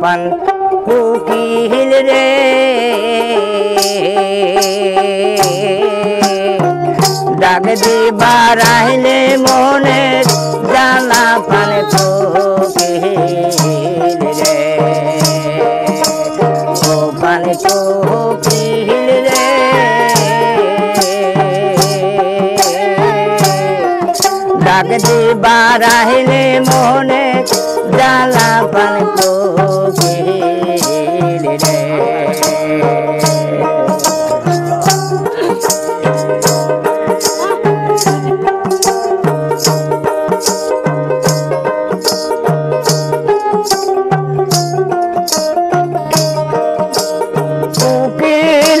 পান কুকিল রে। ডাক দিবার আইলে মনে জ্বালা পান কুকিল রে। ও পান কুকিল রে। ডাক দিবার আইলে মনে জ্বালা পান কুকিল রে উকিল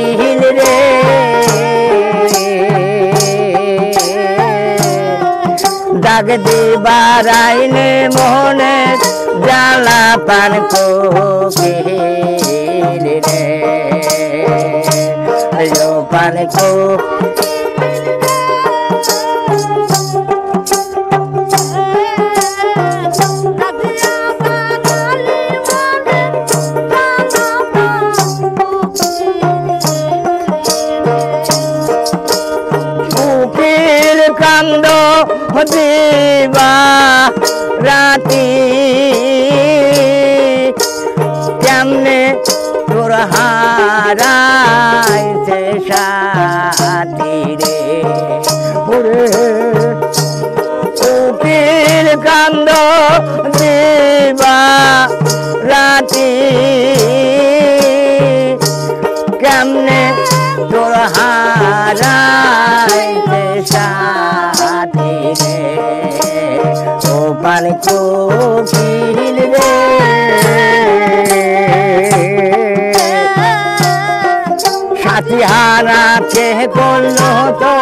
ডাক দিবার আইনে মনে জ্বালা পান কোকিল রে পান কো দিবা রাতি কেমনে তোর হারাইছে সাথী রে ওরে উকিল কান্দ কোকিল রে। সাথী হারা কে করল তো,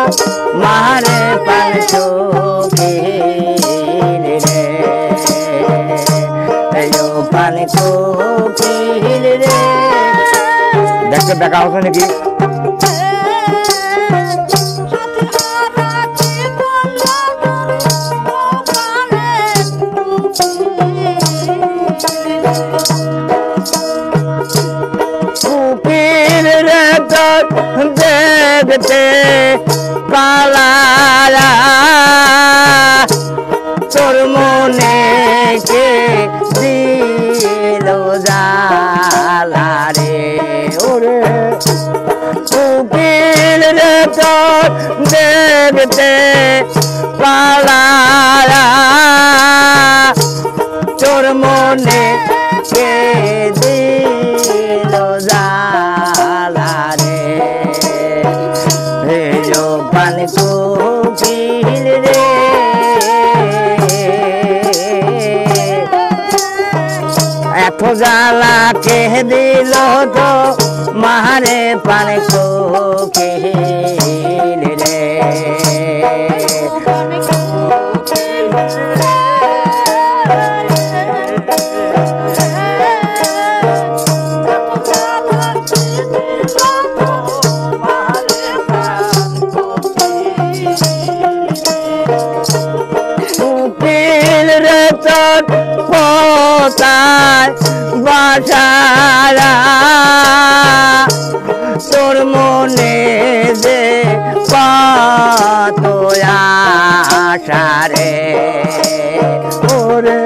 মারে ও পান কোকিল রে। দেখতে দেখা হতো নাকি? দেখতে পালারা তোর মনে কে দিল জালা রে ওরে উকিল রে তোর দেখতে পালারা তোর মনে কে জ্বালা কে দিল তো মারে পান কোকিল রে উকিল কত আশারে ওরে,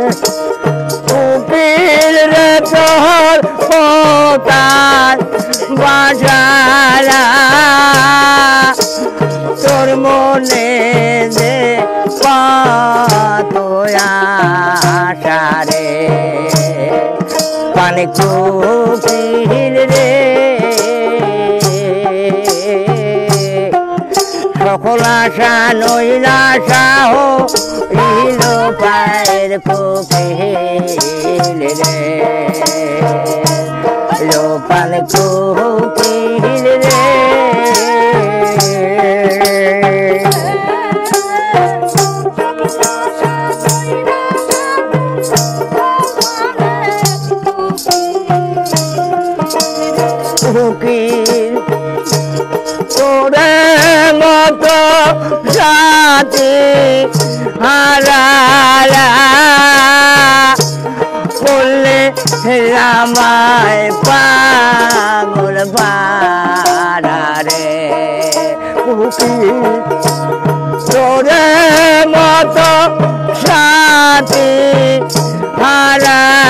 উকিল রে তোর পোতায় বাসারা তোর মনে যে কত আশারে পান কোকিল আশা নইলা সাহ ইল পায়ের কোকিল রে। লোপাল কোকিল রে। কোকিল সাথী হারালা। করলে রামায় পাগল রে কোকিল তোরে মতো সাথী হারালা।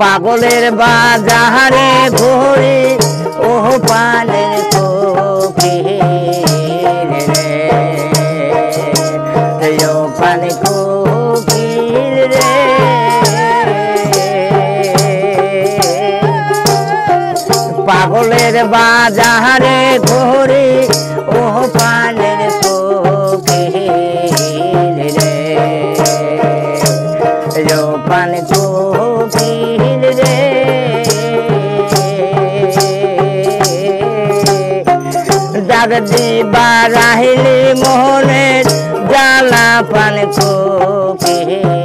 পাগলের বাজারে ঘুরি ও কোকিল রে। পান কোকিল রে। পাগলের বাজারে ঘুরি ডাক দিবা রাহিলি মোহনের জ্বালা পান কোকিল